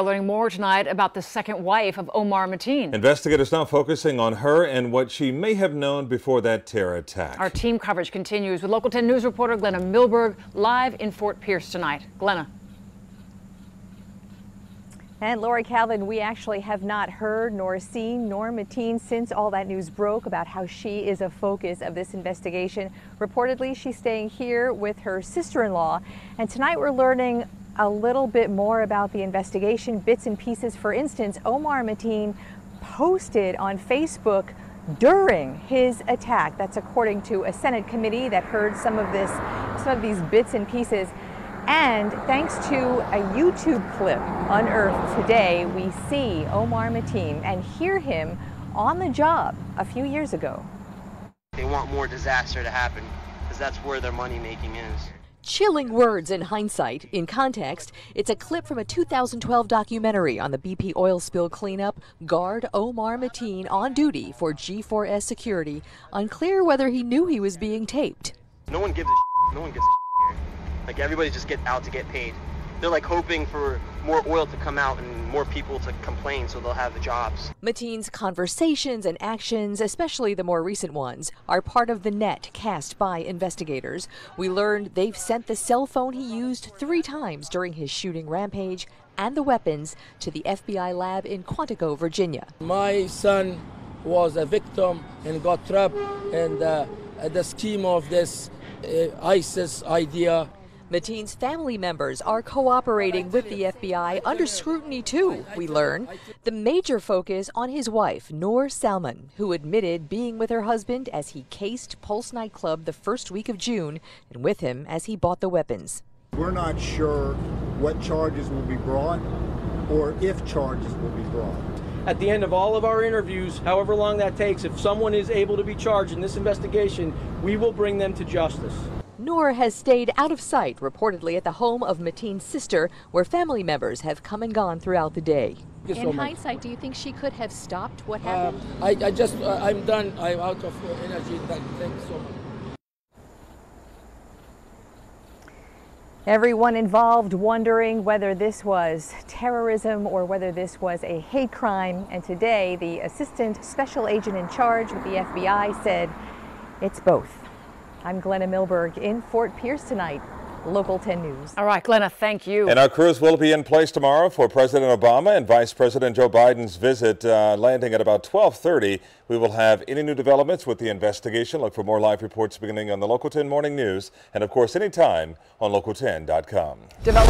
Learning more tonight about the second wife of Omar Mateen. Investigators now focusing on her and what she may have known before that terror attack. Our team coverage continues with Local 10 News reporter Glenna Milberg live in Fort Pierce tonight. Glenna. And Laurie Calvin, we actually have not heard nor seen Noor Mateen since all that news broke about how she is a focus of this investigation. Reportedly, she's staying here with her sister-in-law. And tonight we're learning a little bit more about the investigation, bits and pieces. For instance, Omar Mateen posted on Facebook during his attack. That's according to a Senate committee that heard some of this, some of these bits and pieces. And thanks to a YouTube clip unearthed today, we see Omar Mateen and hear him on the job a few years ago. They want more disaster to happen because that's where their money making is. Chilling words in hindsight. In context, it's a clip from a 2012 documentary on the BP oil spill cleanup. Guard Omar Mateen on duty for G4S security. Unclear whether he knew he was being taped. No one gives a No one gives a like everybody just get out to get paid. They're like hoping for more oil to come out and more people to complain so they'll have the jobs. Mateen's conversations and actions, especially the more recent ones, are part of the net cast by investigators. We learned they've sent the cell phone he used three times during his shooting rampage and the weapons to the FBI lab in Quantico, Virginia. My son was a victim and got trapped in the, the scheme of this uh, ISIS idea. Mateen's family members are cooperating with the FBI under scrutiny too, we learn. The major focus on his wife, Noor Salman, who admitted being with her husband as he cased Pulse nightclub the first week of June and with him as he bought the weapons. We're not sure what charges will be brought or if charges will be brought. At the end of all of our interviews, however long that takes, if someone is able to be charged in this investigation, we will bring them to justice. Noor has stayed out of sight, reportedly at the home of Mateen's sister, where family members have come and gone throughout the day. In so hindsight, do you think she could have stopped what uh, happened? Uh, I, I, just, uh, I'm done. I'm out of uh, energy. Thanks so much. Everyone involved wondering whether this was terrorism or whether this was a hate crime. And today, the assistant special agent in charge with the FBI said it's both. I'm Glenna Milberg in Fort Pierce tonight. Local 10 News. All right, Glenna, thank you. And our crews will be in place tomorrow for President Obama and Vice President Joe Biden's visit, uh, landing at about 1230. We will have any new developments with the investigation. Look for more live reports beginning on the Local 10 Morning News and, of course, anytime on local10.com. Develop